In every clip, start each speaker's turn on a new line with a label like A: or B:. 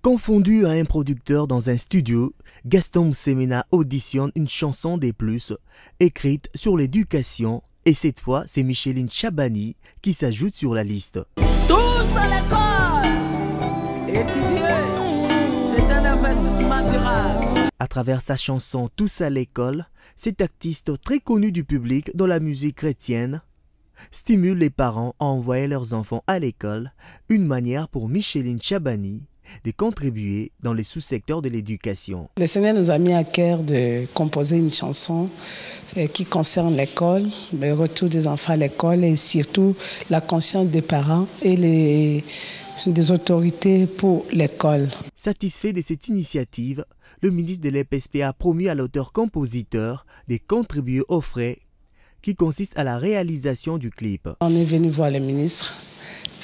A: Confondu à un producteur dans un studio, Gaston Semena auditionne une chanson des plus, écrite sur l'éducation, et cette fois c'est Micheline Chabani qui s'ajoute sur la liste.
B: Tous à l'école Étudier, c'est un investissement durable.
A: À travers sa chanson Tous à l'école, cet artiste très connu du public dans la musique chrétienne stimule les parents à envoyer leurs enfants à l'école, une manière pour Micheline Chabani de contribuer dans les sous-secteurs de l'éducation.
C: Le Seigneur nous a mis à cœur de composer une chanson euh, qui concerne l'école, le retour des enfants à l'école et surtout la conscience des parents et les, des autorités pour l'école.
A: Satisfait de cette initiative, le ministre de l'EPSP a promis à l'auteur-compositeur de contribuer aux frais qui consistent à la réalisation du clip.
C: On est venu voir le ministre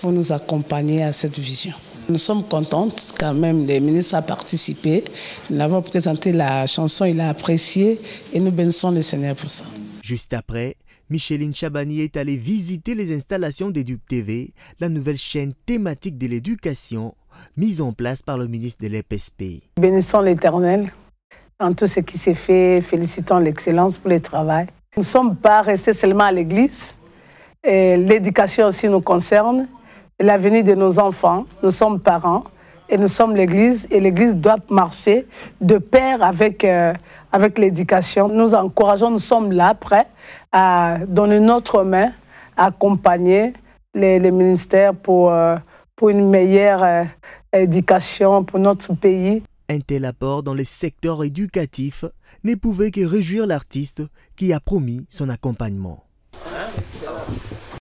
C: pour nous accompagner à cette vision. Nous sommes contentes quand même, le ministre a participé. Nous avons présenté la chanson, il a apprécié et nous bénissons le Seigneur pour ça.
A: Juste après, Micheline Chabani est allée visiter les installations d'Educ TV, la nouvelle chaîne thématique de l'éducation mise en place par le ministre de l'EPSP.
C: Bénissons l'Éternel en tout ce qui s'est fait, félicitons l'excellence pour le travail. Nous ne sommes pas restés seulement à l'église, l'éducation aussi nous concerne l'avenir de nos enfants. Nous sommes parents et nous sommes l'Église et l'Église doit marcher de pair avec, euh, avec l'éducation. Nous encourageons, nous sommes là, prêts à donner notre main, à accompagner les, ministères pour, euh, pour une meilleure euh, éducation pour notre pays.
A: Un tel apport dans le secteur éducatif ne pouvait que réjouir l'artiste qui a promis son accompagnement.